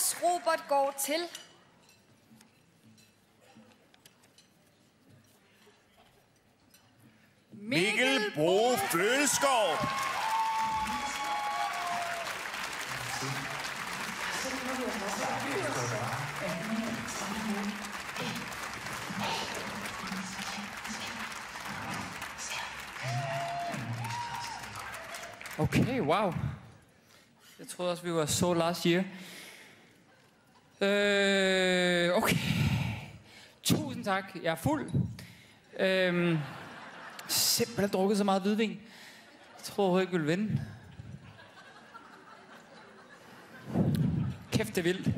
Anders Robert går til... Mikkel Bro Følskov. Okay, wow. Jeg troede også, vi var så last year. Øh, okay. Tusind tak. Jeg er fuld. Øhm, simpelthen drukket så meget hvidvin. Jeg tror overhovedet ikke, vil vinde. Kæft, det er vildt.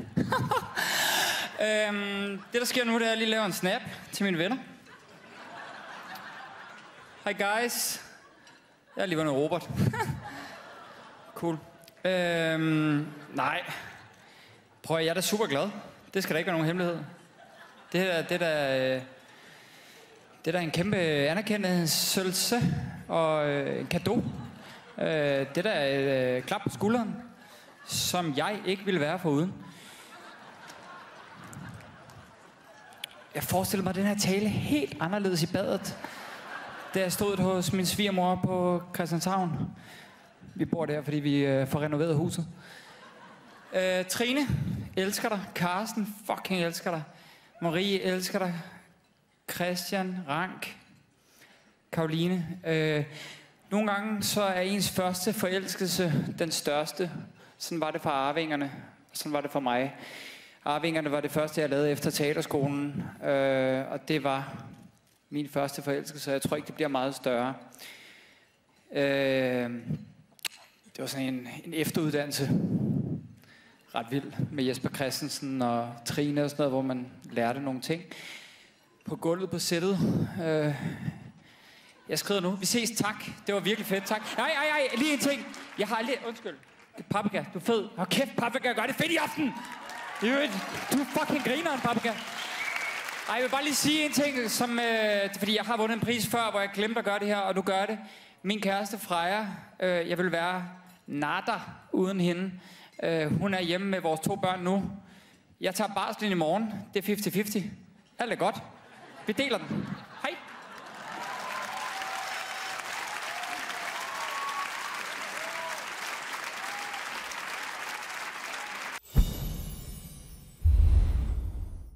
øhm, det, der sker nu, det er, at jeg lige laver en snap til mine venner. Hej guys. Jeg er lige været Robert. cool. Øhm, nej. Prøv at, jeg er da super glad. Det skal da ikke være nogen hemmelighed. Det er det er da, øh, det er da en kæmpe anerkendelse og øh, en gave. Øh, det er da et klap på skulderen, som jeg ikke ville være foruden. Jeg forestiller mig den her tale helt anderledes i badet, da jeg stod hos min svigermor på Christianshavn. Vi bor der, fordi vi får renoveret huset. Øh, Trine, elsker dig. Carsten fucking elsker dig. Marie, elsker dig. Christian, Rank, Karoline. Øh, nogle gange så er ens første forelskelse den største. Sådan var det for arvingerne. Sådan var det for mig. Arvingerne var det første, jeg lavede efter teaterskolen. Øh, og det var min første forelskelse. Jeg tror ikke, det bliver meget større. Øh, det var sådan en, en efteruddannelse. Ret vild med Jesper Christensen og Trine og sådan noget, hvor man lærte nogle ting. På gulvet på sættet. Øh, jeg skrider nu. Vi ses, tak. Det var virkelig fedt, tak. Nej, nej, nej, lige en ting. Jeg har lige... Undskyld. Paprika, du er fed. Hold kæft, Paprika, gør det fedt i aften. Du er fucking grineren, Paprika. Ej, jeg vil bare lige sige en ting, som, øh, fordi jeg har vundet en pris før, hvor jeg glemte at gøre det her, og nu gør det. Min kæreste Freja, øh, jeg vil være natter uden hende. Øh, hun er hjemme med vores to børn nu. Jeg tager barslen i morgen. Det er 50-50. Alt er godt. Vi deler den.